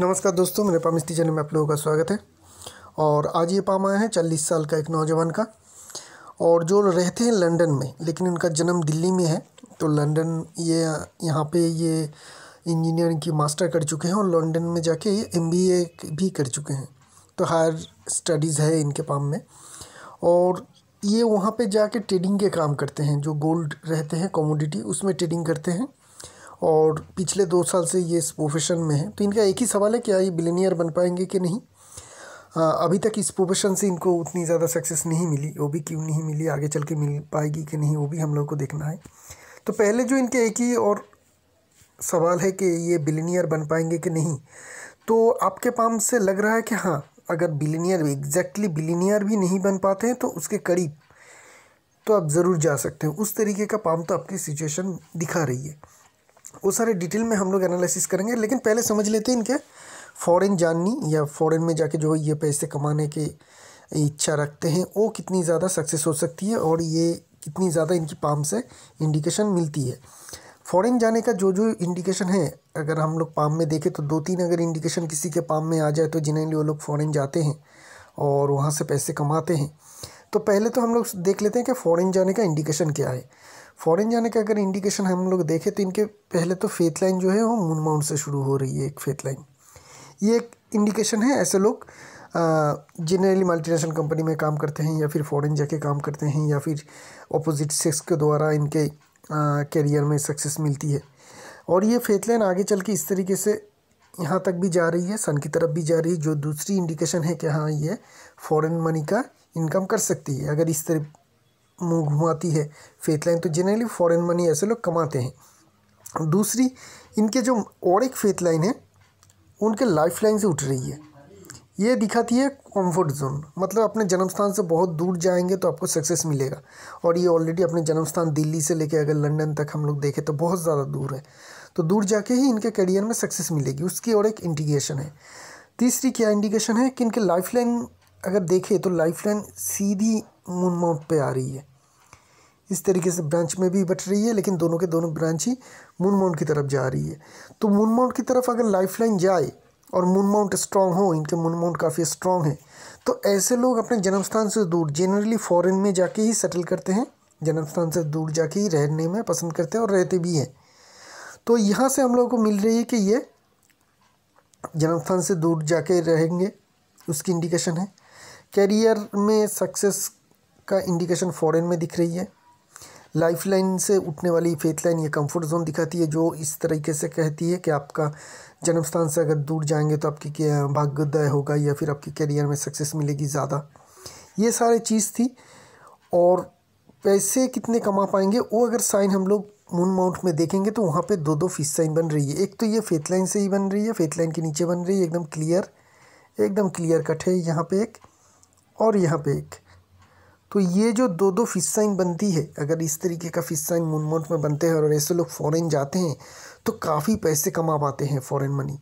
नमस्कार दोस्तों, मेरे पाम चैनल में आप लोगों का स्वागत है। और आज ये पाम आया है चालीस साल का एक नौजवान का। और जो रहते हैं लंदन में, लेकिन इनका जन्म दिल्ली में है तो लंदन ये, यहाँ पे ये इंजीनियरिंग की मास्टर कर चुके हैं और लंदन में जाके ये एमबीए भी कर चुके हैं। तो हायर स्टडीज़ है इनके पाम में। और ये वहाँ पे जाके ट्रेडिंग के काम करते हैं, जो गोल्ड रहते हैं, कमोडिटी, उसमें ट्रेडिंग करते हैं। और पिछले दो साल से ये इस प्रोफेशन में है। तो इनका एक ही सवाल है क्या ये बिलीनियर बन पाएँगे कि नहीं? आ, अभी तक इस प्रोफेशन से इनको उतनी ज़्यादा सक्सेस नहीं मिली। वो भी क्यों नहीं मिली? आगे चल के मिल पाएगी कि नहीं वो भी हम लोग को देखना है। तो पहले जो इनके एक ही और सवाल है कि ये बिलीनियर बन पाएँगे कि नहीं तो आपके पाम से लग रहा है कि हाँ अगर बिलीनियर एग्जैक्टली बिलीनियर भी नहीं बन पाते हैं तो उसके करीब तो आप ज़रूर जा सकते हैं। उस तरीके का पाम तो आपकी सिचुएशन दिखा रही है। वो सारे डिटेल में हम लोग एनालिसिस करेंगे, लेकिन पहले समझ लेते हैं इनके फ़ॉरेन जाननी या फ़ॉरेन में जाके जो ये पैसे कमाने की इच्छा रखते हैं, वो कितनी ज़्यादा सक्सेस हो सकती है और ये कितनी ज़्यादा इनकी पाम से इंडिकेशन मिलती है। फ़ॉरेन जाने का जो जो इंडिकेशन है, अगर हम लोग पाम में देखें तो दो तीन अगर इंडिकेशन किसी के पाम में आ जाए तो जिन्हें वो लोग फ़ॉरेन जाते हैं और वहाँ से पैसे कमाते हैं। तो पहले तो हम लोग देख लेते हैं कि फ़ॉरेन जाने का इंडिकेशन क्या है। फ़ॉरेन जाने का अगर इंडिकेशन हम लोग देखें तो इनके पहले तो फेथ लाइन जो है वो मून माउंट से शुरू हो रही है एक फेथ लाइन ये एक इंडिकेशन है ऐसे लोग जनरली मल्टीनेशनल कंपनी में काम करते हैं या फिर फ़ॉरेन जाके काम करते हैं या फिर अपोजिट सेक्स के द्वारा इनके करियर में सक्सेस मिलती है। और ये फेथ लाइन आगे चल के इस तरीके से यहाँ तक भी जा रही है सन की तरफ़ भी जा रही है, जो दूसरी इंडिकेशन है कि हाँ ये फॉरेन मनी का इनकम कर सकती है। अगर इस तरह मुँह घुमाती है। फेथ लाइन तो जनरली फॉरेन मनी ऐसे लोग कमाते हैं। दूसरी, इनके जो और एक फेथ लाइन है उनके लाइफ लाइन से उठ रही है। ये दिखाती है कंफर्ट जोन मतलब अपने जन्म स्थान से बहुत दूर जाएँगे तो आपको सक्सेस मिलेगा। और ये ऑलरेडी अपने जन्म स्थान दिल्ली से लेकर अगर लंदन तक हम लोग देखें तो बहुत ज़्यादा दूर है। तो दूर जाके ही इनके करियर में सक्सेस मिलेगी, उसकी और एक इंडिकेशन है। तीसरी क्या इंडिकेशन है कि इनके लाइफ लाइन अगर देखें तो लाइफ लाइन सीधी मून माउंट पे आ रही है। इस तरीके से ब्रांच में भी बट रही है, लेकिन दोनों के दोनों ब्रांच ही मून माउंट की तरफ़ जा रही है। तो मून माउंट की तरफ़ अगर लाइफ लाइन जाए और मून माउंट स्ट्रॉन्ग हो, इनके मून माउंट काफ़ी स्ट्रॉन्ग है तो ऐसे लोग अपने जन्म स्थान से दूर जनरली फॉरेन में जाके ही सेटल करते हैं जन्म स्थान से दूर जाके ही रहने में पसंद करते हैं और रहते भी हैं। तो यहाँ से हम लोगों को मिल रही है कि ये जन्म स्थान से दूर जाके रहेंगे, उसकी इंडिकेशन है। कैरियर में सक्सेस का इंडिकेशन फॉरेन में दिख रही है। लाइफ लाइन से उठने वाली फेथ लाइन ये कंफर्ट जोन दिखाती है, जो इस तरीके से कहती है कि आपका जन्म स्थान से अगर दूर जाएँगे तो आपकी भाग्योदय होगा या फिर आपकी करियर में सक्सेस मिलेगी ज़्यादा। ये सारी चीज़ थी और पैसे कितने कमा पाएँगे, वो अगर साइन हम लोग मून माउंट में देखेंगे तो वहाँ पे दो दो फ़िश साइन बन रही है। एक तो ये फेथ लाइन से ही बन रही है फेथ लाइन के नीचे बन रही है, एकदम क्लियर एकदम क्लियर कट है यहाँ पे एक और यहाँ पे एक। तो ये जो दो दो फ़िश साइन बनती है, अगर इस तरीके का फ़िश साइन मून माउंट में बनते हैं और ऐसे लोग फॉरेन जाते हैं तो काफ़ी पैसे कमा पाते हैं फॉरेन मनी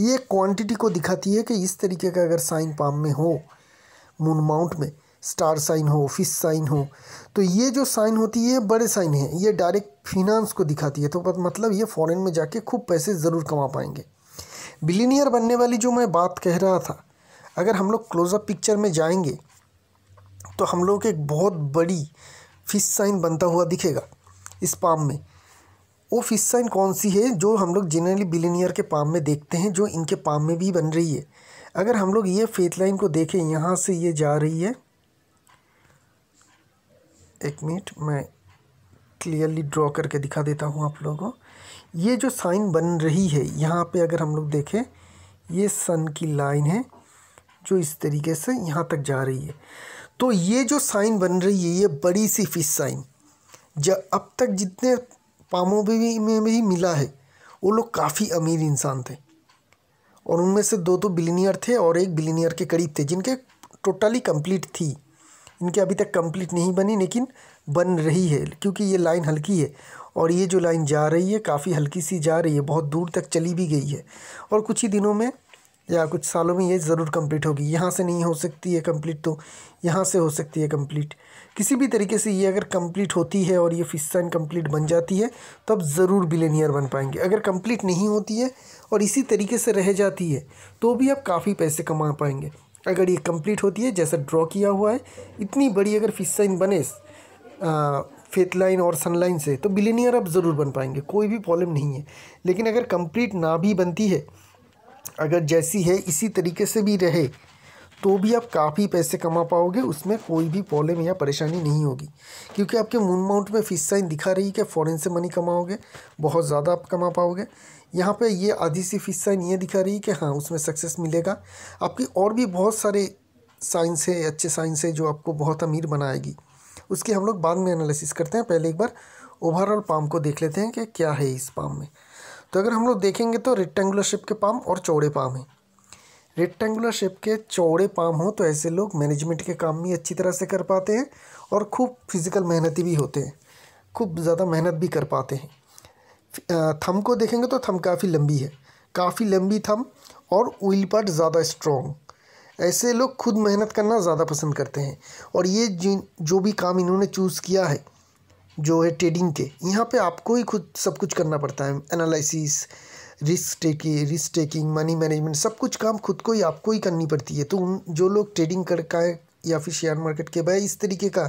ये क्वांटिटी को दिखाती है कि इस तरीके का अगर साइन पाम में हो मून माउंट में स्टार साइन हो फ़िश साइन हो तो ये जो साइन होती है बड़े साइन है। ये डायरेक्ट फिनांस को दिखाती है तो मतलब ये फॉरेन में जाके खूब पैसे ज़रूर कमा पाएँगे। बिलीनियर बनने वाली जो मैं बात कह रहा था, अगर हम लोग क्लोज़अप पिक्चर में जाएँगे तो हम लोग एक बहुत बड़ी फ़िश साइन बनता हुआ दिखेगा, इस पाम में। वो फ़िश साइन कौन सी है जो हम लोग जनरली बिलीनियर के पाम में देखते हैं, जो इनके पाम में भी बन रही है? अगर हम लोग ये फेथ लाइन को देखें, यहाँ से ये जा रही है। एक मिनट मैं क्लियरली ड्रॉ करके दिखा देता हूँ आप लोगों को। ये जो साइन बन रही है, यहाँ पे अगर हम लोग देखें, ये सन की लाइन है, जो इस तरीके से यहाँ तक जा रही है। तो ये जो साइन बन रही है, ये बड़ी सी फ़िश साइन जब अब तक जितने पामों में में भी मिला है, वो लोग काफ़ी अमीर इंसान थे। और उनमें से दो तो बिलीनियर थे और एक बिलीनियर के करीब थे, जिनके टोटली कंप्लीट थी। इनके अभी तक कंप्लीट नहीं बनी, लेकिन बन रही है, क्योंकि ये लाइन हल्की है। और ये जो लाइन जा रही है, काफ़ी हल्की सी जा रही है, बहुत दूर तक चली भी गई है। और कुछ ही दिनों में या कुछ सालों में ये ज़रूर कंप्लीट होगी। यहाँ से नहीं हो सकती है कंप्लीट तो यहाँ से हो सकती है कंप्लीट किसी भी तरीके से ये अगर कंप्लीट होती है और ये साइन कंप्लीट बन जाती है, तब ज़रूर बिलेनियर बन पाएँगे। अगर कंप्लीट नहीं होती है और इसी तरीके से रह जाती है तो भी आप काफ़ी पैसे कमा पाएँगे। अगर ये कंप्लीट होती है, जैसा ड्रॉ किया हुआ है, इतनी बड़ी अगर फ़िश साइन बने फेथ लाइन और सनलाइन से तो बिलेनियर आप ज़रूर बन पाएँगे। कोई भी प्रॉब्लम नहीं है। लेकिन अगर कंप्लीट ना भी बनती है अगर जैसी है, इसी तरीके से भी रहे तो भी आप काफ़ी पैसे कमा पाओगे, उसमें कोई भी प्रॉब्लम या परेशानी नहीं होगी। क्योंकि आपके मून माउंट में फ़िश साइन दिखा रही है कि फ़ॉरन से मनी कमाओगे, बहुत ज़्यादा आप कमा पाओगे। यहाँ पे ये आधी सी फ़िश साइन ये दिखा रही है कि हाँ उसमें सक्सेस मिलेगा। आपकी और भी बहुत सारे साइंस है, अच्छे साइंस है, जो आपको बहुत अमीर बनाएगी। उसकी हम लोग बाद में एनालिसिस करते हैं। पहले एक बार ओवरऑल पाम को देख लेते हैं कि क्या है इस पाम में। तो अगर हम लोग देखेंगे तो रेक्टेंगुलर शेप के पाम और चौड़े पाम हैं। रेक्टेंगुलर शेप के चौड़े पाम हो तो ऐसे लोग मैनेजमेंट के काम भी अच्छी तरह से कर पाते हैं और खूब फ़िज़िकल मेहनती भी होते हैं। खूब ज़्यादा मेहनत भी कर पाते हैं। थम को देखेंगे तो थम काफ़ी लंबी है। काफ़ी लंबी थम और उइल पार्ट ज़्यादा स्ट्रॉन्ग ऐसे लोग खुद मेहनत करना ज़्यादा पसंद करते हैं। और ये जिन, जो भी काम इन्होंने चूज़ किया है जो है ट्रेडिंग के, यहाँ पे आपको ही खुद सब कुछ करना पड़ता है। Analysis risk taking risk taking money management सब कुछ काम खुद को ही, आपको ही करनी पड़ती है। तो उन, जो लोग ट्रेडिंग कर का है या फिर शेयर मार्केट के भाई इस तरीके का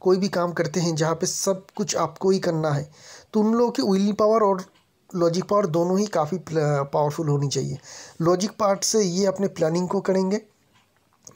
कोई भी काम करते हैं, जहाँ पे सब कुछ आपको ही करना है तो उन लोगों की विल पावर और लॉजिक पावर दोनों ही काफ़ी पावरफुल होनी चाहिए। लॉजिक पार्ट से ये अपने प्लानिंग को करेंगे,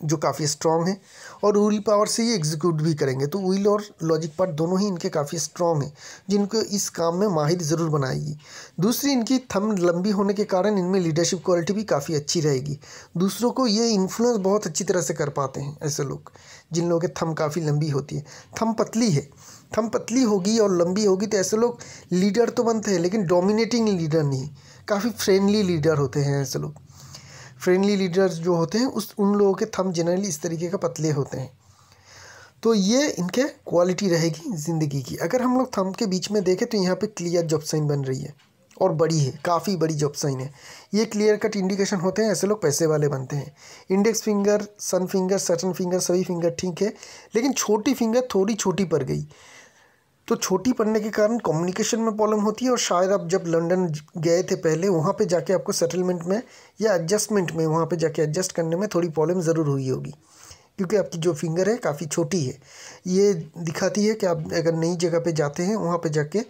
जो काफ़ी स्ट्रॉन्ग है और विल पावर से ही एग्जीक्यूट भी करेंगे। तो विल और लॉजिक पार्ट दोनों ही इनके काफ़ी स्ट्रॉन्ग हैं, जिनको इस काम में माहिर ज़रूर बनाएगी। दूसरी इनकी थम लंबी होने के कारण इनमें लीडरशिप क्वालिटी भी काफ़ी अच्छी रहेगी। दूसरों को ये इन्फ्लुएंस बहुत अच्छी तरह से कर पाते हैं, ऐसे लोग, जिन लोगों के थम काफ़ी लंबी होती है। थम पतली है। थम पतली होगी और लंबी होगी तो ऐसे लोग लीडर तो बनते हैं, लेकिन डोमिनेटिंग लीडर नहीं। काफ़ी फ्रेंडली लीडर होते हैं ऐसे लोग। फ्रेंडली लीडर्स जो होते हैं, उस, उन लोगों के थम जनरली इस तरीके का पतले होते हैं। तो ये इनके क्वालिटी रहेगी ज़िंदगी की। अगर हम लोग थम के बीच में देखें तो यहाँ पे क्लियर जॉब साइन बन रही है। और बड़ी है, काफ़ी बड़ी जॉब साइन है। ये क्लियर कट इंडिकेशन होते हैं, ऐसे लोग पैसे वाले बनते हैं। Index finger sun finger Saturn finger सभी फिंगर ठीक है, लेकिन छोटी फिंगर थोड़ी छोटी पड़ गई। तो छोटी पढ़ने के कारण कम्युनिकेशन में प्रॉब्लम होती है और शायद आप जब लंदन गए थे पहले, वहाँ पे जाके आपको सेटलमेंट में या एडजस्टमेंट में, वहाँ पे जाके एडजस्ट करने में थोड़ी प्रॉब्लम ज़रूर हुई होगी। क्योंकि आपकी जो फिंगर है काफ़ी छोटी है। ये दिखाती है कि आप अगर नई जगह पे जाते हैं, वहाँ पे जाके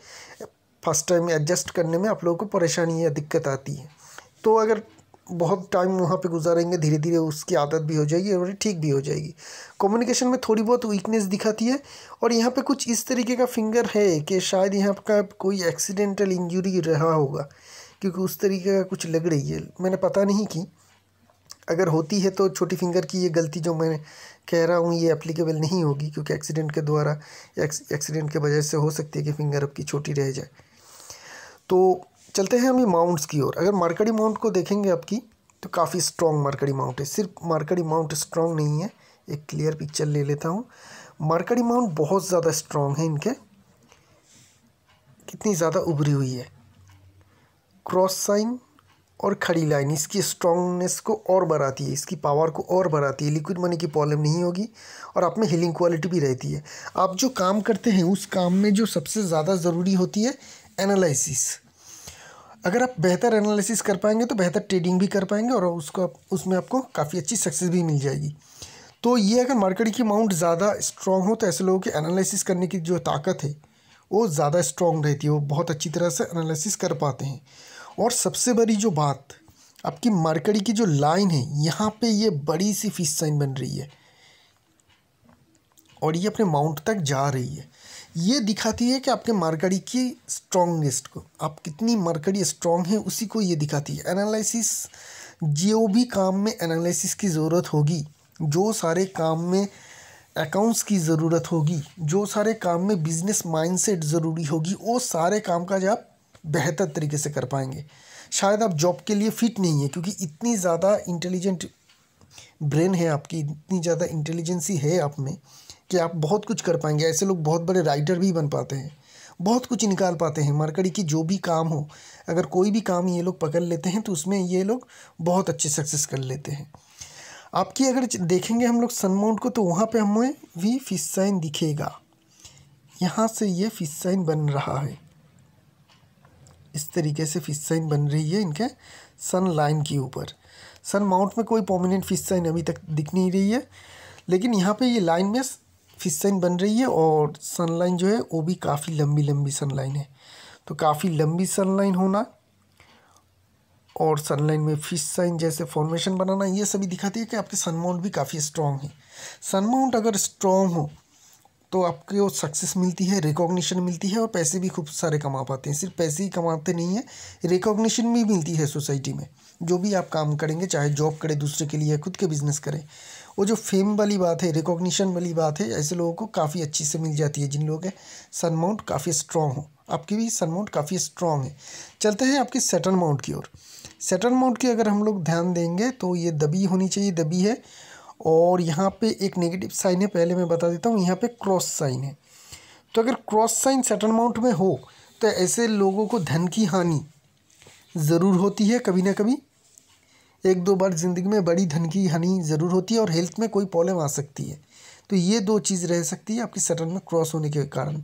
फ़र्स्ट टाइम एडजस्ट करने में आप लोगों को परेशानी या दिक्कत आती है। तो अगर बहुत टाइम वहाँ पे गुजारेंगे धीरे धीरे उसकी आदत भी हो जाएगी और ठीक भी हो जाएगी। कम्युनिकेशन में थोड़ी बहुत वीकनेस दिखाती है और यहाँ पे कुछ इस तरीके का फिंगर है कि शायद यहाँ का कोई एक्सीडेंटल इंजरी रहा होगा, क्योंकि उस तरीके का कुछ लग रही है। मैंने पता नहीं की अगर होती है तो छोटी फिंगर की ये गलती जो मैं कह रहा हूँ, ये एप्लीकेबल नहीं होगी, क्योंकि एक्सीडेंट के द्वारा एक्सीडेंट के वजह से हो सकती है कि फिंगर आपकी छोटी रह जाए। तो चलते हैं अभी माउंट्स की ओर। अगर मार्कड़ी माउंट को देखेंगे आपकी तो काफ़ी स्ट्रॉन्ग मार्कड़ी माउंट है। सिर्फ़ मार्कड़ी माउंट स्ट्रॉन्ग नहीं है। एक क्लियर पिक्चर ले लेता हूँ। मार्कड़ी माउंट बहुत ज़्यादा स्ट्रॉन्ग है इनके। कितनी ज़्यादा उभरी हुई है। क्रॉस साइन और खड़ी लाइन इसकी स्ट्रॉन्गनेस को और बढ़ाती है। इसकी पावर को और बढ़ाती है। लिक्विड मनी की प्रॉब्लम नहीं होगी। और आप में हीलिंग क्वालिटी भी रहती है। आप जो काम करते हैं, उस काम में जो सबसे ज़्यादा ज़रूरी होती है एनालिसिस अगर आप बेहतर एनालिसिस कर पाएँगे तो बेहतर ट्रेडिंग भी कर पाएँगे और उसको उसमें आपको काफ़ी अच्छी सक्सेस भी मिल जाएगी। तो ये अगर मार्केट की अमाउंट ज़्यादा स्ट्रॉन्ग हो तो ऐसे लोगों की एनालिसिस करने की जो ताकत है, वो ज़्यादा स्ट्रॉन्ग रहती है। वो बहुत अच्छी तरह से एनालिसिस कर पाते हैं। और सबसे बड़ी जो बात, आपकी मार्केट की जो लाइन है, यहाँ पे ये बड़ी सी फ़िश साइन बन रही है। और ये अपने माउंट तक जा रही है। ये दिखाती है कि आपके मार्कड़ी की स्ट्रॉन्गनेस्ट को, आप कितनी मार्कड़ी स्ट्रॉन्ग है, उसी को ये दिखाती है। एनालिसिस जो भी काम में एनालिसिस की ज़रूरत होगी, जो सारे काम में अकाउंट्स की ज़रूरत होगी, जो सारे काम में बिज़नेस माइंडसेट ज़रूरी होगी, वो सारे काम काज आप बेहतर तरीके से कर पाएँगे। शायद आप जॉब के लिए फ़िट नहीं है, क्योंकि इतनी ज़्यादा इंटेलिजेंट ब्रेन है आपकी, इतनी ज़्यादा इंटेलिजेंसी है आप में कि आप बहुत कुछ कर पाएँगे। ऐसे लोग बहुत बड़े राइटर भी बन पाते हैं। बहुत कुछ निकाल पाते हैं। मरकड़ी की जो भी काम हो, अगर कोई भी काम ये लोग पकड़ लेते हैं तो उसमें ये लोग बहुत अच्छे सक्सेस कर लेते हैं। आपकी अगर देखेंगे हम लोग सन माउंट को तो वहाँ पे हमें भी फ़िश साइन दिखेगा। यहाँ से ये फ़िश साइन बन रहा है। इस तरीके से फ़िश साइन बन रही है इनके सन लाइन के ऊपर। सन माउंट में कोई प्रोमिनेंट फ़िश साइन अभी तक दिख नहीं रही है। लेकिन यहाँ पे ये लाइन में फ़िश साइन बन रही है और सन लाइन जो है, वो भी काफ़ी लंबी लंबी सन लाइन है। तो काफ़ी लंबी सन लाइन होना और सन लाइन में फ़िश साइन जैसे फॉर्मेशन बनाना, ये सभी दिखाती है कि आपके सन माउंट भी काफ़ी स्ट्रॉन्ग है। सन माउंट अगर स्ट्रॉन्ग हो तो आपको सक्सेस मिलती है रिकॉग्निशन मिलती है और पैसे भी खूब सारे कमा पाते हैं। सिर्फ़ पैसे ही कमाते नहीं है रिकॉग्निशन भी मिलती है सोसाइटी में। जो भी आप काम करेंगे, चाहे जॉब करें, दूसरे के लिए, खुद के बिज़नेस करें वो जो फेम वाली बात है रिकॉग्निशन वाली बात है, ऐसे लोगों को काफ़ी अच्छी से मिल जाती है, जिन लोगों के सन माउंट काफ़ी स्ट्रॉन्ग हो। आपकी भी सन माउंट काफ़ी स्ट्रॉन्ग है। चलते हैं आपकी सेटन माउंट की ओर। सेटन माउंट की अगर हम लोग ध्यान देंगे तो ये दबी होनी चाहिए, दबी है। और यहाँ पे एक नेगेटिव साइन है, पहले मैं बता देता हूँ, यहाँ पे क्रॉस साइन है। तो अगर क्रॉस साइन सेटन माउंट में हो तो ऐसे लोगों को धन की हानि ज़रूर होती है, कभी ना कभी। एक दो बार ज़िंदगी में बड़ी धन की हानि ज़रूर होती है और हेल्थ में कोई प्रॉब्लम आ सकती है। तो ये दो चीज़ रह सकती है आपकी सेटल में क्रॉस होने के कारण।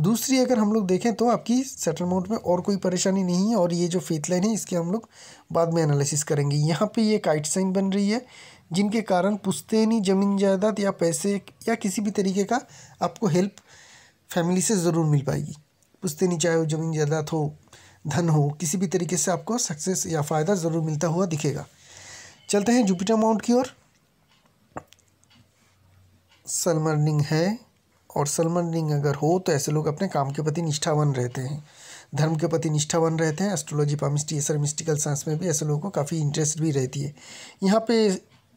दूसरी अगर हम लोग देखें तो आपकी सेटल माउंट में और कोई परेशानी नहीं है और ये जो फेथ लाइन है, इसके हम लोग बाद में एनालिसिस करेंगे। यहाँ पे ये काइट साइन बन रही है, जिनके कारण पुश्तैनी, ज़मीन जायदाद या पैसे या किसी भी तरीके का आपको हेल्प फैमिली से ज़रूर मिल पाएगी। पुश्तैनी चाहे वो ज़मीन जायदाद हो, धन हो, किसी भी तरीके से आपको सक्सेस या फ़ायदा ज़रूर मिलता हुआ दिखेगा। चलते हैं जुपिटर माउंट की ओर। सलमर्निंग है और सलमर्निंग अगर हो तो ऐसे लोग अपने काम के प्रति निष्ठावान रहते हैं, धर्म के प्रति निष्ठावान रहते हैं astrology palmistry sir mystical science में भी ऐसे लोगों को काफ़ी इंटरेस्ट भी रहती है। यहाँ पे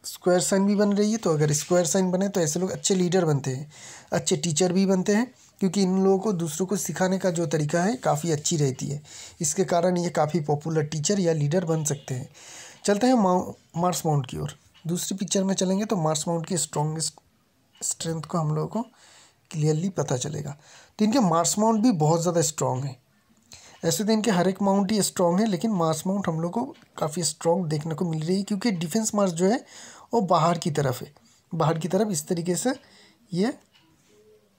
स्क्वायर साइन भी बन रही है तो अगर स्क्वायर साइन बने तो ऐसे लोग अच्छे लीडर बनते हैं, अच्छे टीचर भी बनते हैं, क्योंकि इन लोगों को दूसरों को सिखाने का जो तरीका है, काफ़ी अच्छी रहती है। इसके कारण ये काफ़ी पॉपुलर टीचर या लीडर बन सकते हैं। चलते हैं मार्स माउंट की ओर। दूसरी पिक्चर में चलेंगे तो मार्स माउंट की स्ट्रॉन्गेस्ट स्ट्रेंथ को हम लोगों को क्लियरली पता चलेगा। तो इनके मार्स माउंट भी बहुत ज़्यादा स्ट्रॉन्ग है। ऐसे तो इनके हर एक माउंट ही स्ट्रॉन्ग है, लेकिन मार्स माउंट हम लोग को काफ़ी स्ट्रॉन्ग देखने को मिल रही है, क्योंकि डिफेंस मार्स जो है, वो बाहर की तरफ़ है। बाहर की तरफ़ इस तरीके से ये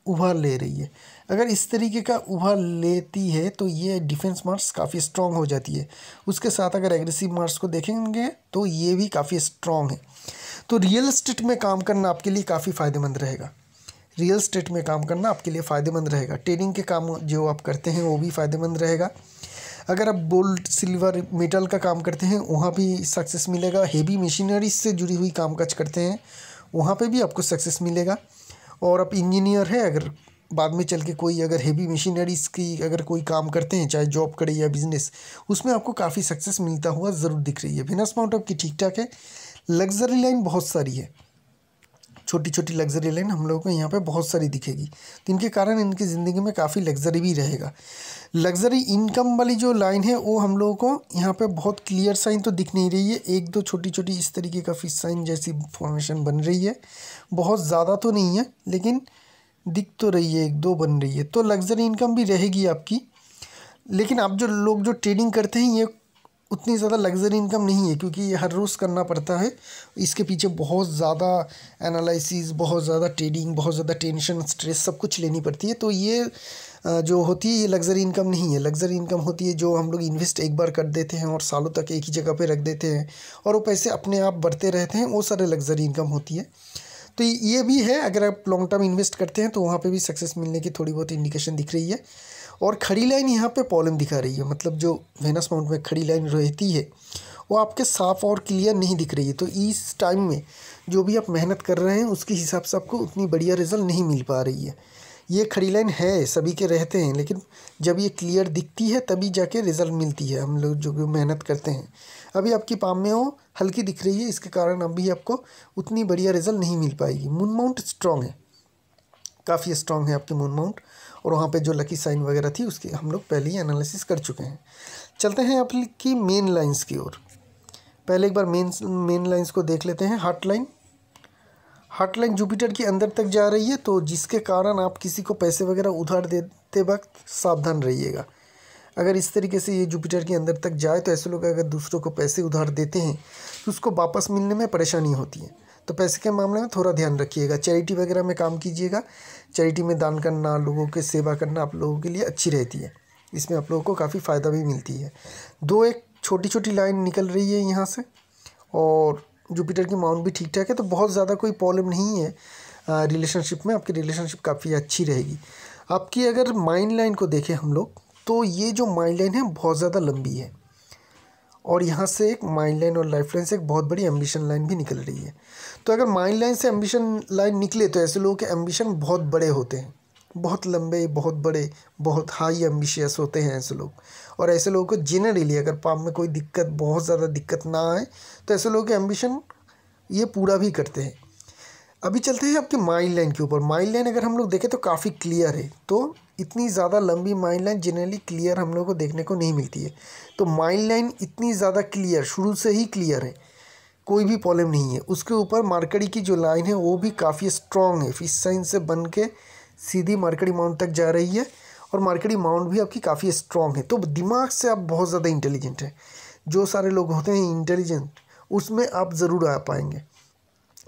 उभार ले रही है। अगर इस तरीके का उभार लेती है तो ये डिफेंस मार्क्स काफ़ी स्ट्रॉन्ग हो जाती है। उसके साथ अगर एग्रेसिव मार्क्स को देखेंगे तो ये भी काफ़ी स्ट्रॉन्ग है। तो रियल स्टेट में काम करना आपके लिए काफ़ी फ़ायदेमंद रहेगा। रियल स्टेट में काम करना आपके लिए फ़ायदेमंद रहेगा। ट्रेडिंग के काम जो आप करते हैं, वो भी फ़ायदेमंद रहेगा। अगर आप गोल्ड सिल्वर मेटल का काम करते हैं, वहाँ भी सक्सेस मिलेगा। हेवी मशीनरी से जुड़ी हुई कामकाज करते हैं, वहाँ पे भी आपको सक्सेस मिलेगा। और आप इंजीनियर हैं, अगर बाद में चल के कोई अगर हेवी मशीनरीज की अगर कोई काम करते हैं, चाहे जॉब करें या बिज़नेस उसमें आपको काफ़ी सक्सेस मिलता हुआ ज़रूर दिख रही है। विनस माउंट आपकी ठीक ठाक है। लग्जरी लाइन बहुत सारी है। छोटी छोटी लग्जरी लाइन हम लोगों को यहाँ पे बहुत सारी दिखेगी। तो इनके कारण इनकी ज़िंदगी में काफ़ी लग्जरी भी रहेगा। लग्जरी इनकम वाली जो लाइन है, वो हम लोगों को यहाँ पे बहुत क्लियर साइन तो दिख नहीं रही है। एक दो छोटी छोटी इस तरीके का फ़िश साइन जैसी फॉर्मेशन बन रही है। बहुत ज़्यादा तो नहीं है, लेकिन दिख तो रही है, एक दो बन रही है। तो लग्जरी इनकम भी रहेगी आपकी। लेकिन आप जो लोग जो ट्रेडिंग करते हैं, ये उतनी ज़्यादा लग्जरी इनकम नहीं है, क्योंकि ये हर रोज़ करना पड़ता है। इसके पीछे बहुत ज़्यादा एनालिसिस बहुत ज़्यादा ट्रेडिंग बहुत ज़्यादा टेंशन स्ट्रेस सब कुछ लेनी पड़ती है। तो ये जो होती है, ये लग्जरी इनकम नहीं है। लग्जरी इनकम होती है जो हम लोग इन्वेस्ट एक बार कर देते हैं और सालों तक एक ही जगह पे रख देते हैं और वो पैसे अपने आप बढ़ते रहते हैं, वो सारे लग्जरी इनकम होती है। तो ये भी है, अगर आप लॉन्ग टर्म इन्वेस्ट करते हैं तो वहाँ पर भी सक्सेस मिलने की थोड़ी बहुत इंडिकेशन दिख रही है। और खड़ी लाइन यहाँ पे पॉलम दिखा रही है। मतलब जो वेनस माउंट में खड़ी लाइन रहती है, वो आपके साफ़ और क्लियर नहीं दिख रही है। तो इस टाइम में जो भी आप मेहनत कर रहे हैं, उसके हिसाब से आपको उतनी बढ़िया रिज़ल्ट नहीं मिल पा रही है। ये खड़ी लाइन है, सभी के रहते हैं, लेकिन जब ये क्लियर दिखती है, तभी जाके रिज़ल्ट मिलती है। हम लोग जो भी मेहनत करते हैं। अभी आपकी पाम में वो हल्की दिख रही है, इसके कारण अभी आपको उतनी बढ़िया रिज़ल्ट नहीं मिल पाएगी। मून माउंट स्ट्रॉन्ग है। काफ़ी स्ट्रॉन्ग है आपकी मून माउंट। और वहाँ पे जो लकी साइन वगैरह थी, उसकी हम लोग पहले ही एनालिसिस कर चुके हैं। चलते हैं आपकी मेन लाइंस की ओर। पहले एक बार मेन मेन लाइंस को देख लेते हैं heart line heart line Jupiter के अंदर तक जा रही है तो जिसके कारण आप किसी को पैसे वगैरह उधार देते वक्त सावधान रहिएगा। अगर इस तरीके से ये जुपिटर के अंदर तक जाए तो ऐसे लोग अगर दूसरों को पैसे उधार देते हैं तो उसको वापस मिलने में परेशानी होती है। तो पैसे के मामले में थोड़ा ध्यान रखिएगा। चैरिटी वगैरह में काम कीजिएगा। चैरिटी में दान करना, लोगों की सेवा करना आप लोगों के लिए अच्छी रहती है। इसमें आप लोगों को काफ़ी फ़ायदा भी मिलती है। दो एक छोटी छोटी लाइन निकल रही है यहाँ से और जुपिटर की माउंट भी ठीक ठाक है तो बहुत ज़्यादा कोई प्रॉब्लम नहीं है। रिलेशनशिप में आपकी रिलेशनशिप काफ़ी अच्छी रहेगी। आपकी अगर माइंड लाइन को देखें हम लोग तो ये जो माइंड लाइन है, बहुत ज़्यादा लंबी है। और यहाँ से एक माइंड लाइन और लाइफ लाइन से एक बहुत बड़ी एम्बिशन लाइन भी निकल रही है। तो अगर माइंड लाइन से एम्बिशन लाइन निकले तो ऐसे लोगों के एम्बिशन बहुत बड़े होते हैं। बहुत लंबे, बहुत बड़े, बहुत हाई एम्बिशियस होते हैं ऐसे लोग। और ऐसे लोगों को जनरली अगर पाप में कोई दिक्कत, बहुत ज़्यादा दिक्कत ना आए तो ऐसे लोगों के एम्बिशन ये पूरा भी करते हैं। अभी चलते हैं आपके माइंड लाइन के ऊपर। माइंड लाइन अगर हम लोग देखें तो काफ़ी क्लियर है। तो इतनी ज़्यादा लंबी माइंड लाइन जनरली क्लियर हम लोग को देखने को नहीं मिलती है। तो माइंड लाइन इतनी ज़्यादा क्लियर शुरू से ही क्लियर है। कोई भी प्रॉब्लम नहीं है। उसके ऊपर मार्कड़ी की जो लाइन है, वो भी काफ़ी स्ट्रॉन्ग है। फ़िश साइन से बन के सीधी मार्कड़ी माउंट तक जा रही है और मार्कड़ी माउंट भी आपकी काफ़ी स्ट्रॉन्ग है। तो दिमाग से आप बहुत ज़्यादा इंटेलिजेंट हैं। जो सारे लोग होते हैं इंटेलिजेंट उसमें आप ज़रूर आ पाएँगे।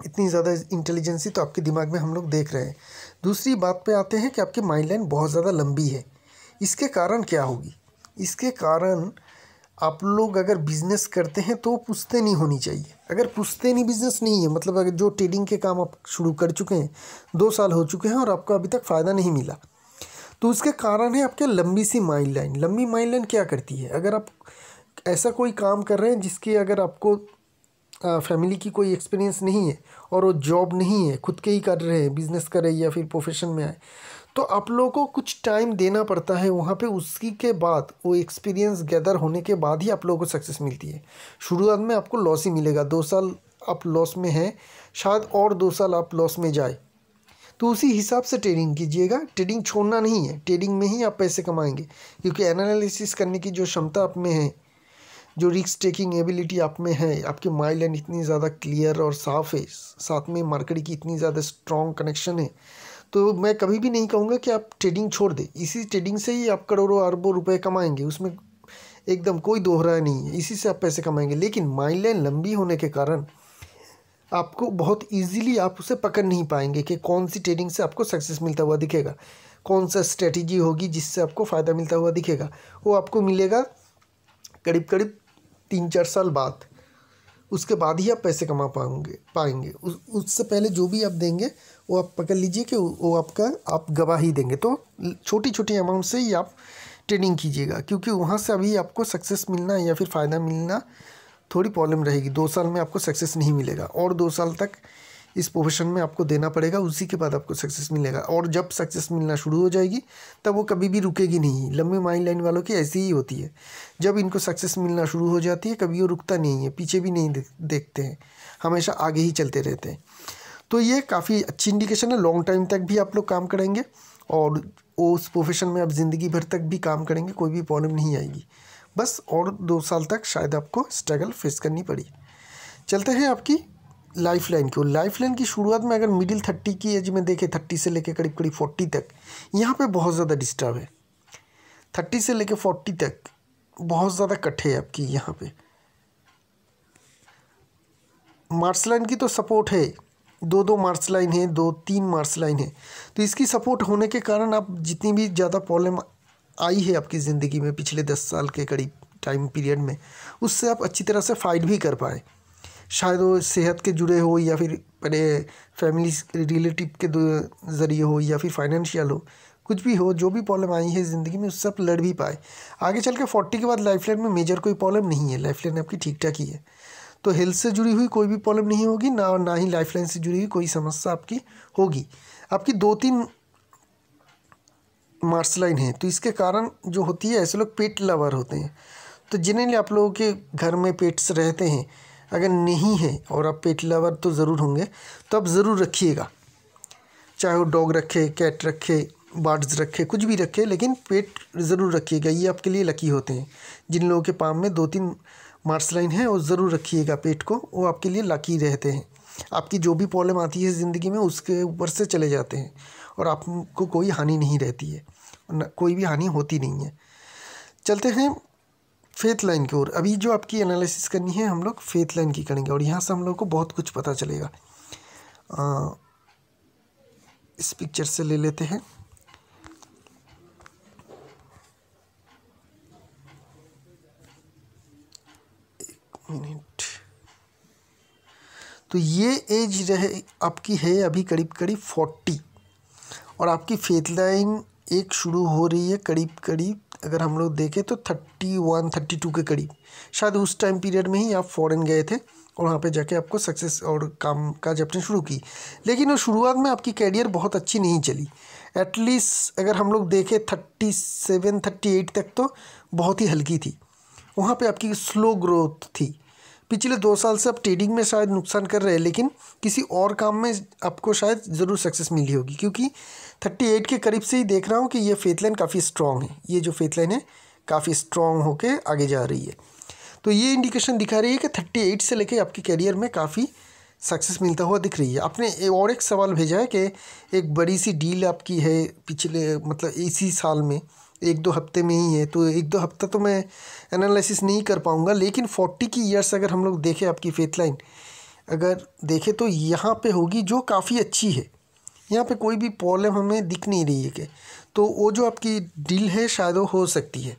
इतनी ज़्यादा इंटेलिजेंसी तो आपके दिमाग में हम लोग देख रहे हैं। दूसरी बात पे आते हैं कि आपकी माइंड लाइन बहुत ज़्यादा लंबी है। इसके कारण क्या होगी? इसके कारण आप लोग अगर बिज़नेस करते हैं तो पुश्ते नहीं होनी चाहिए। अगर पुश्ते नहीं बिज़नेस नहीं है मतलब अगर जो ट्रेडिंग के काम आप शुरू कर चुके हैं, दो साल हो चुके हैं और आपको अभी तक फ़ायदा नहीं मिला तो उसके कारण है आपके लंबी सी माइंड लाइन लंबी माइंड लाइन क्या करती है? अगर आप ऐसा कोई काम कर रहे हैं जिसकी अगर आपको फैमिली की कोई एक्सपीरियंस नहीं है और वो जॉब नहीं है, खुद के ही कर रहे हैं बिज़नेस कर रहे या फिर प्रोफेशन में आए। तो आप लोगों को कुछ टाइम देना पड़ता है, वहाँ पे उसकी के बाद, वो एक्सपीरियंस गैदर होने के बाद ही आप लोगों को सक्सेस मिलती है। शुरुआत में आपको लॉस ही मिलेगा। दो साल आप लॉस में हैं, शायद और दो साल आप लॉस में जाए। तो उसी हिसाब से ट्रेडिंग कीजिएगा। ट्रेडिंग छोड़ना नहीं है। ट्रेडिंग में ही आप पैसे कमाएँगे। क्योंकि एनालिसिस करने की जो क्षमता आप में है जो रिक्स टेकिंग एबिलिटी आप में है, आपकी माइंड लाइन इतनी ज़्यादा क्लियर और साफ़ है, साथ में मार्केट की इतनी ज़्यादा स्ट्रॉन्ग कनेक्शन है तो मैं कभी भी नहीं कहूँगा कि आप ट्रेडिंग छोड़ दें। इसी ट्रेडिंग से ही आप करोड़ों अरबों रुपए कमाएँगे, उसमें एकदम कोई दोहरा नहीं है, इसी से आप पैसे कमाएँगे। लेकिन माइंड लाइन लंबी होने के कारण आपको बहुत इजीली आप उसे पकड़ नहीं पाएँगे कि कौन सी ट्रेडिंग से आपको सक्सेस मिलता हुआ दिखेगा। कौन सा स्ट्रेटजी होगी जिससे आपको फ़ायदा मिलता हुआ दिखेगा। वो आपको मिलेगा करीब करीब तीन चार साल बाद, उसके बाद ही आप पैसे कमा पाएँगे पाएँगे। उस, उससे पहले जो भी आप देंगे, वो आप पकड़ लीजिए कि वो आपका, आप गवाही देंगे। तो छोटी छोटी अमाउंट से ही आप ट्रेडिंग कीजिएगा, क्योंकि वहाँ से अभी आपको सक्सेस मिलना या फिर फ़ायदा मिलना, थोड़ी प्रॉब्लम रहेगी। दो साल में आपको सक्सेस नहीं मिलेगा और दो साल तक इस प्रोफेशन में आपको देना पड़ेगा, उसी के बाद आपको सक्सेस मिलेगा। और जब सक्सेस मिलना शुरू हो जाएगी, तब वो कभी भी रुकेगी नहीं। लंबी माइंड लाइन वालों की ऐसी ही होती है। जब इनको सक्सेस मिलना शुरू हो जाती है, कभी वो रुकता नहीं है, पीछे भी नहीं देखते हैं। हमेशा आगे ही चलते रहते हैं। तो ये काफ़ी अच्छी इंडिकेशन है। लॉन्ग टाइम तक भी आप लोग काम करेंगे और उस प्रोफेशन में आप ज़िंदगी भर तक भी काम करेंगे, कोई भी प्रॉब्लम नहीं आएगी। बस और दो साल तक शायद आपको स्ट्रगल फेस करनी पड़ी। चलते हैं आपकी लाइफ लाइन की। लाइफ लाइन की शुरुआत में अगर मिडिल थर्टी की एज में देखें थर्टी से लेकर करीब करीब फोर्टी तक, यहाँ पे बहुत ज़्यादा डिस्टर्ब है। थर्टी से लेकर फोर्टी तक बहुत ज़्यादा कट्ठे है आपकी यहाँ पे। मार्स लाइन की तो सपोर्ट है। दो दो मार्स लाइन है दो तीन मार्स लाइन है। तो इसकी सपोर्ट होने के कारण आप जितनी भी ज़्यादा प्रॉब्लम आई है आपकी ज़िंदगी में पिछले दस साल के करीब टाइम पीरियड में, उससे आप अच्छी तरह से फाइट भी कर पाए। शायद वो सेहत के जुड़े हो या फिर बड़े फैमिली रिलेटिव के ज़रिए हो या फिर फाइनेंशियल हो, कुछ भी हो, जो भी प्रॉब्लम आई है ज़िंदगी में उससे आप लड़ भी पाए। आगे चल के फोर्टी के बाद लाइफ लाइन में मेजर कोई प्रॉब्लम नहीं है। लाइफ लाइन आपकी ठीक ठाक ही है। तो हेल्थ से जुड़ी हुई कोई भी प्रॉब्लम नहीं होगी, ना ना ही लाइफ लाइन से जुड़ी हुई कोई समस्या आपकी होगी। आपकी दो तीन मार्स लाइन है। तो इसके कारण जो होती है, ऐसे लोग पेट लवर होते हैं। तो जिन्हें आप लोगों के घर में पेट्स रहते हैं अगर नहीं है और आप पेट लवर तो ज़रूर होंगे तो आप ज़रूर रखिएगा। चाहे वो डॉग रखे कैट रखे बर्ड्स रखे, कुछ भी रखे, लेकिन पेट ज़रूर रखिएगा। ये आपके लिए लकी होते हैं। जिन लोगों के पाम में दो तीन मार्स लाइन है, वो ज़रूर रखिएगा पेट को। वो आपके लिए लकी रहते हैं। आपकी जो भी प्रॉब्लम आती है ज़िंदगी में, उसके ऊपर से चले जाते हैं और आपको कोई हानि नहीं रहती है। कोई भी हानि होती नहीं है। चलते हैं फेथ लाइन की ओर। अभी जो आपकी एनालिसिस करनी है हम लोग फेथ लाइन की करेंगे और यहाँ से हम लोग को बहुत कुछ पता चलेगा। आ, इस पिक्चर से ले लेते हैं। एक मिनट तो ये एज रहे आपकी है अभी करीब करीब फोर्टी और आपकी फेथ लाइन एक शुरू हो रही है करीब करीब अगर हम लोग देखें तो थर्टी वन थर्टी टू के करीब। शायद उस टाइम पीरियड में ही आप फ़ॉरेन गए थे और वहाँ पे जाके आपको सक्सेस और काम काज आपने शुरू की। लेकिन वो शुरुआत में आपकी कैरियर बहुत अच्छी नहीं चली। एटलीस्ट अगर हम लोग देखें थर्टी सेवन थर्टी एट तक तो बहुत ही हल्की थी। वहाँ पे आपकी स्लो ग्रोथ थी। पिछले दो साल से आप ट्रेडिंग में शायद नुकसान कर रहे हैं, लेकिन किसी और काम में आपको शायद ज़रूर सक्सेस मिली होगी, क्योंकि थर्टी एट के करीब से ही देख रहा हूँ कि ये फेथ लाइन काफ़ी स्ट्रॉन्ग है। ये जो फेथ लाइन है, काफ़ी स्ट्रॉन्ग होकर आगे जा रही है। तो ये इंडिकेशन दिखा रही है कि थर्टी एट से लेके आपके करियर में काफ़ी सक्सेस मिलता हुआ दिख रही है। आपने और एक सवाल भेजा है कि एक बड़ी सी डील आपकी है पिछले मतलब इसी साल में। एक दो हफ़्ते में ही है तो एक दो हफ़्ता तो मैं एनालिसिस नहीं कर पाऊँगा, लेकिन फोर्टी की ईयर्स अगर हम लोग देखें आपकी फेथ लाइन अगर देखें तो यहाँ पे होगी जो काफ़ी अच्छी है। यहाँ पे कोई भी प्रॉब्लम हमें दिख नहीं रही है कि तो वो जो आपकी डील है शायद वो हो सकती है,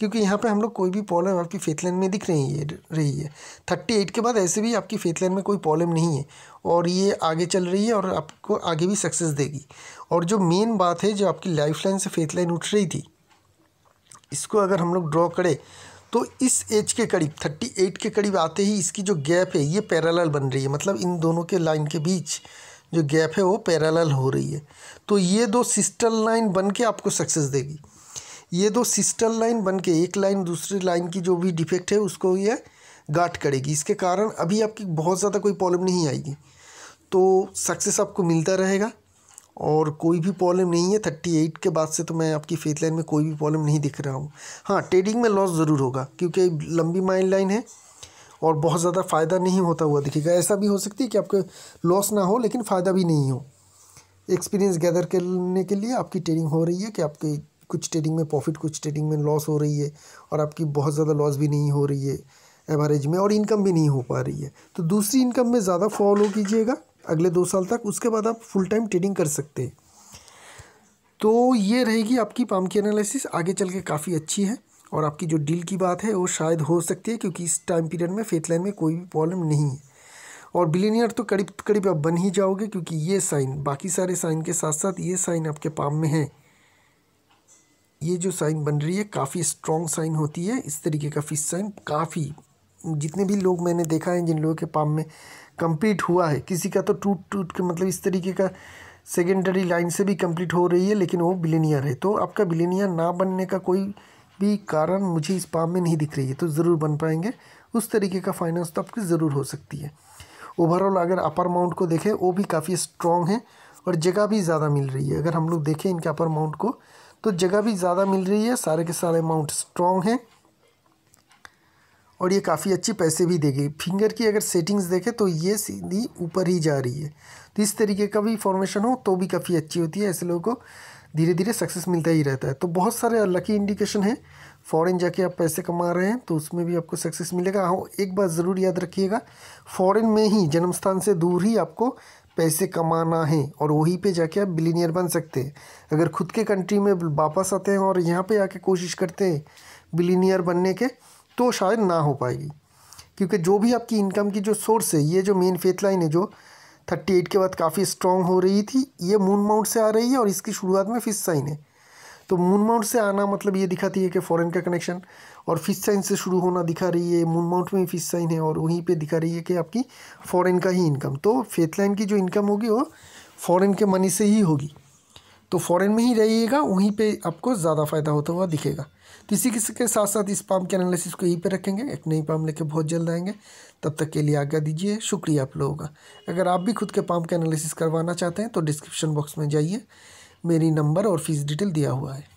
क्योंकि यहाँ पे हम लोग कोई भी प्रॉब्लम आपकी फेथ लाइन में दिख रही है रही है। थर्टी एट के बाद ऐसे भी आपकी फेथ लाइन में कोई प्रॉब्लम नहीं है, और ये आगे चल रही है और आपको आगे भी सक्सेस देगी। और जो मेन बात है, जो आपकी लाइफ लाइन से फेथ लाइन उठ रही थी इसको अगर हम लोग ड्रॉ करें तो इस एज के करीब थर्टी एट के करीब आते ही इसकी जो गैप है, ये पैरेलल बन रही है। मतलब इन दोनों के लाइन के बीच जो गैप है, वो पैरेलल हो रही है। तो ये दो सिस्टर लाइन बन के आपको सक्सेस देगी। ये दो सिस्टर लाइन बन के, एक लाइन दूसरी लाइन की जो भी डिफेक्ट है, उसको ये गाठ करेगी। इसके कारण अभी आपकी बहुत ज़्यादा कोई प्रॉब्लम नहीं आएगी। तो सक्सेस आपको मिलता रहेगा। और कोई भी प्रॉब्लम नहीं है। थर्टी एट के बाद से तो मैं आपकी फेथ लाइन में कोई भी प्रॉब्लम नहीं दिख रहा हूँ। हाँ ट्रेडिंग में लॉस ज़रूर होगा, क्योंकि लंबी माइल लाइन है और बहुत ज़्यादा फ़ायदा नहीं होता हुआ दिखेगा। ऐसा भी हो सकती है कि आपके लॉस ना हो, लेकिन फ़ायदा भी नहीं हो। एक्सपीरियंस गैदर करने के लिए आपकी ट्रेडिंग हो रही है कि आपकी कुछ ट्रेडिंग में प्रॉफिट कुछ ट्रेडिंग में लॉस हो रही है और आपकी बहुत ज़्यादा लॉस भी नहीं हो रही है एवरेज में और इनकम भी नहीं हो पा रही है। तो दूसरी इनकम में ज़्यादा फॉलो कीजिएगा। अगले दो साल तक, उसके बाद आप फुल टाइम ट्रेडिंग कर सकते हैं। तो ये रहेगी आपकी पाम की एनालिसिस आगे चल के काफ़ी अच्छी है और आपकी जो डील की बात है, वो शायद हो सकती है क्योंकि इस टाइम पीरियड में फेथ लाइन में कोई भी प्रॉब्लम नहीं है। और बिलीनियर तो करीब करीब आप बन ही जाओगे क्योंकि ये साइन बाकी सारे साइन के साथ साथ ये साइन आपके पाम में है। ये जो साइन बन रही है, काफ़ी स्ट्रॉन्ग साइन होती है। इस तरीके का फ़िश साइन काफ़ी, जितने भी लोग मैंने देखा है, जिन लोगों के पाम में कंप्लीट हुआ है। किसी का तो टूट टूट के मतलब इस तरीके का सेकेंडरी लाइन से भी कंप्लीट हो रही है, लेकिन वो बिलेनियर है। तो आपका बिलीनियर ना बनने का कोई भी कारण मुझे इस पाम में नहीं दिख रही है। तो ज़रूर बन पाएँगे। उस तरीके का फाइनेंस तो आपकी ज़रूर हो सकती है। ओवरऑल अगर अपर अमाउंट को देखें, वो भी काफ़ी स्ट्रॉन्ग है और जगह भी ज़्यादा मिल रही है। अगर हम लोग देखें इनके अपर अमाउंट को तो जगह भी ज़्यादा मिल रही है। सारे के सारे अमाउंट स्ट्रॉन्ग हैं। और ये काफ़ी अच्छी पैसे भी देगी। फिंगर की अगर सेटिंग्स देखें तो ये सीधी ऊपर ही जा रही है। तो इस तरीके का भी फॉर्मेशन हो तो भी काफ़ी अच्छी होती है। ऐसे लोगों को धीरे धीरे सक्सेस मिलता ही रहता है। तो बहुत सारे लकी इंडिकेशन है। फ़ॉरन जाके आप पैसे कमा रहे हैं तो उसमें भी आपको सक्सेस मिलेगा। हाँ एक बात ज़रूर याद रखिएगा। फ़ॉरन में ही जन्म स्थान से दूर ही आपको पैसे कमाना है और वहीं पे जाके आप बिलीनियर बन सकते हैं। अगर खुद के कंट्री में वापस आते हैं और यहाँ पे आके कोशिश करते हैं बिलीनियर बनने के तो शायद ना हो पाएगी। क्योंकि जो भी आपकी इनकम की जो सोर्स है, ये जो मेन फेथ लाइन है, जो थर्टी एट के बाद काफ़ी स्ट्रॉन्ग हो रही थी, ये मून माउंट से आ रही है और इसकी शुरुआत में फ़िश साइन है। तो मून माउंट से आना मतलब ये दिखाती है कि फॉरेन का कनेक्शन और फ़िश साइन से शुरू होना दिखा रही है मून माउंट में फ़िश साइन है और वहीं पे दिखा रही है कि आपकी फॉरेन का ही इनकम तो फेथ लाइन की जो इनकम होगी, वो फॉरेन के मनी से ही होगी। तो फॉरेन में ही रहिएगा, वहीं पे आपको ज़्यादा फ़ायदा होता हुआ दिखेगा। तो इसी के साथ साथ इस पाम के एनालिसिस को यहीं पे रखेंगे, एक नई पाम लेके बहुत जल्द आएँगे। तब तक के लिए आज्ञा दीजिए, शुक्रिया आप लोगों का। अगर आप भी खुद के पाम के एनालिसिस करवाना चाहते हैं तो डिस्क्रिप्शन बॉक्स में जाइए। मेरी नंबर और फ़ीस डिटेल दिया हुआ है।